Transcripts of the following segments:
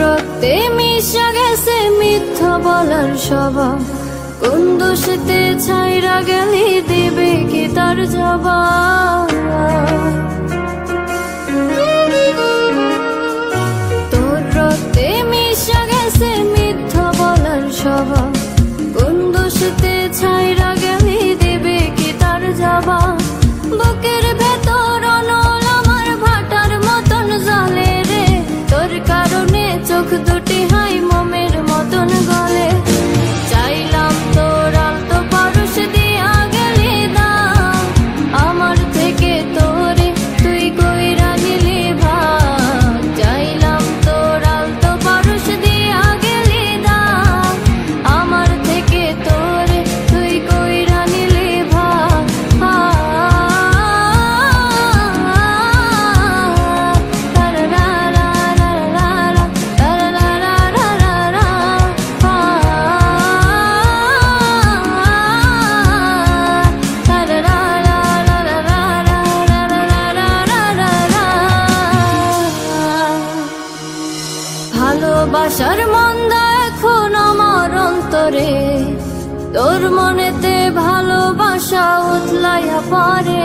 রক্তে মিশা গেছে মিথ্যা বলার স্বভাব। কোন দোষেতে ছাইরা গেলি দেবে কি তার জবাব? ভালোবাসার মন্দা এখন আমার অন্তরে। তোর মনেতে ভালোবাসা উতলাইয়া পারে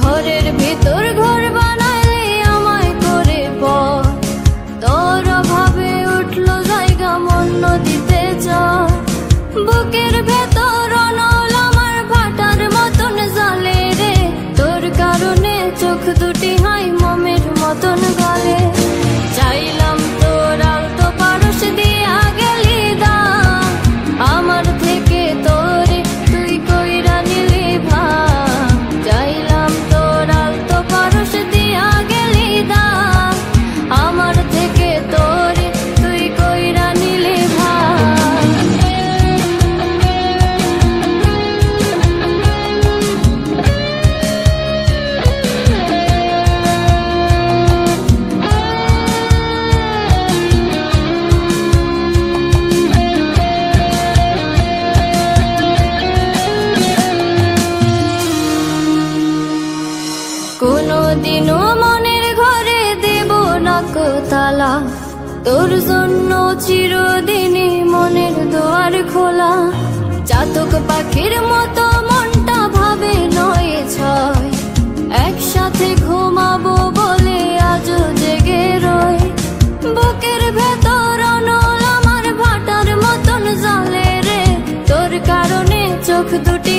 ঘরের ভিতর ঘর বানাইলে আমায় করে পর। তোর অভাবে উঠল জায়গা মন নদীতে যা বুকের ভেতর অনল আমার ভাটার মতন জালে রে। তোর কারণে চোখ দুটি হাই মমের মতন তোর জন্য চিরদিনই মনের দোয়ার খোলা। চাতক পাখির মতো মনটা ভাবে নয় ছয়। একসাথে ঘুমাবো বলে আজ জেগে রয় বুকের ভেতর নল আমার ভাটার মতন জলে রে। তোর কারণে চোখ দুটি